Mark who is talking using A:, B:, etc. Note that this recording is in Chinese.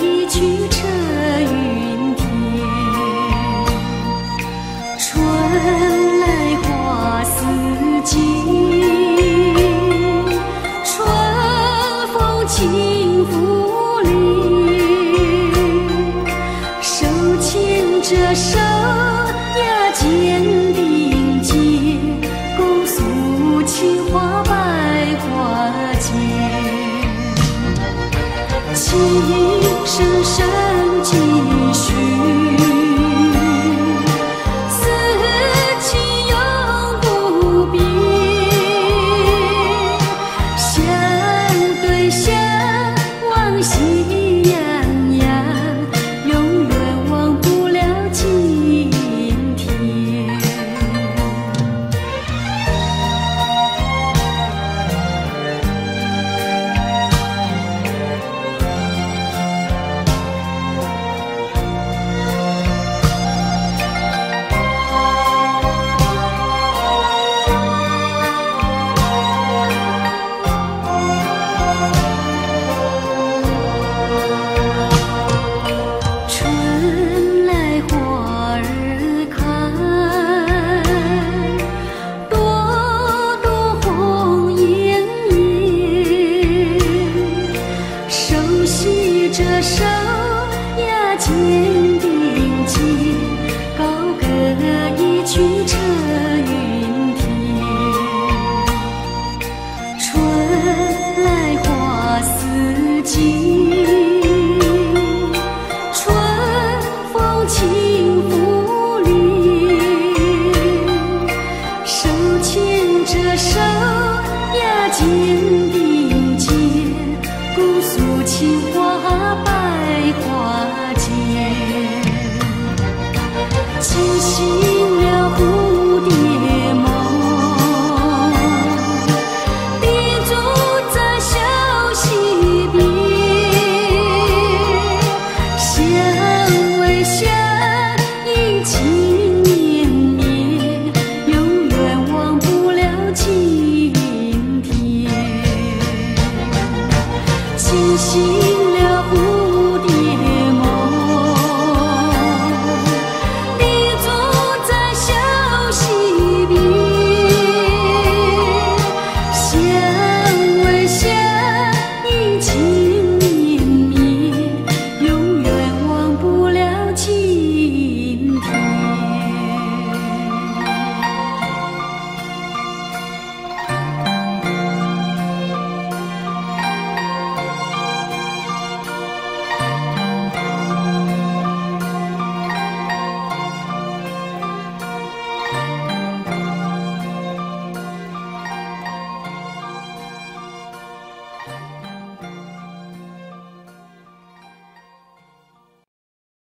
A: 一曲彻云天，春来花似锦。春风轻拂，里手牵着手呀，肩并肩共诉情话，百花间情。是什？母亲花白花间琴弦